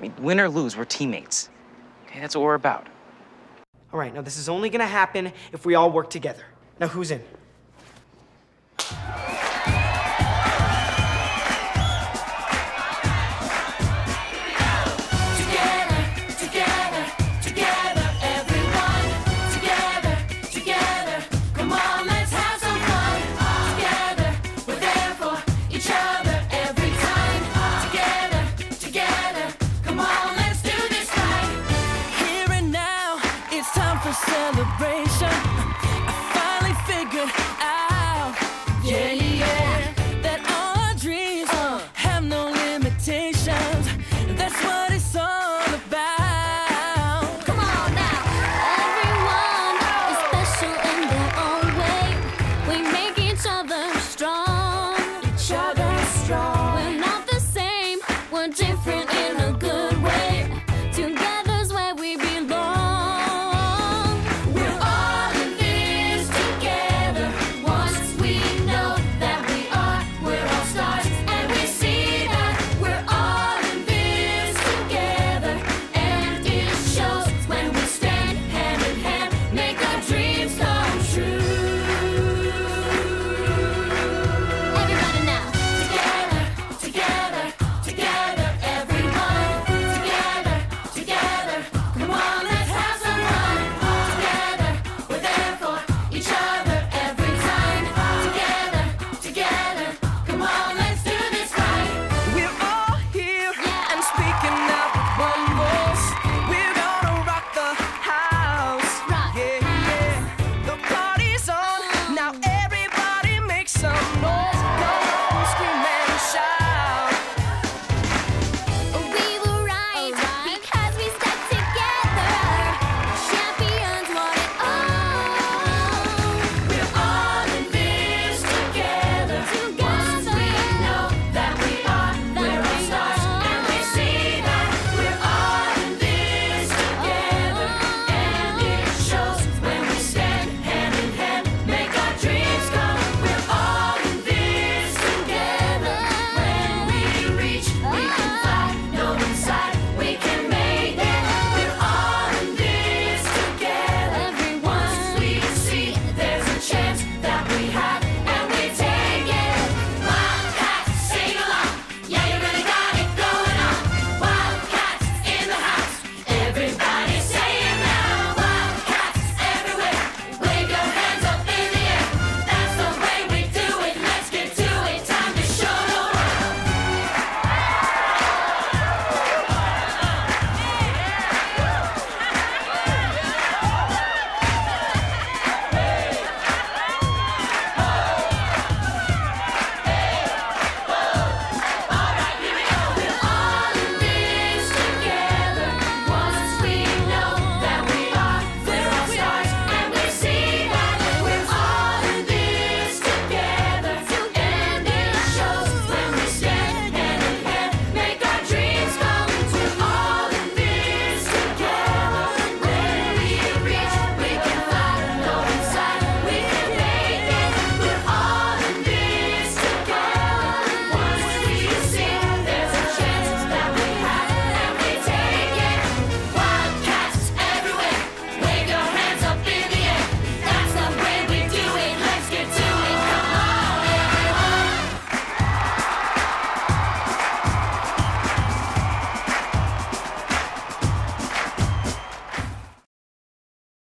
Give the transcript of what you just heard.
I mean, win or lose, we're teammates. Okay, that's what we're about. All right, now this is only gonna happen if we all work together. Now, who's in? Celebration. I finally figured out, yeah, yeah, that all our dreams have no limitations. That's what it's all about. Come on now. Everyone is special in their own way. We make each other strong. Each other strong. We're not the same, we're different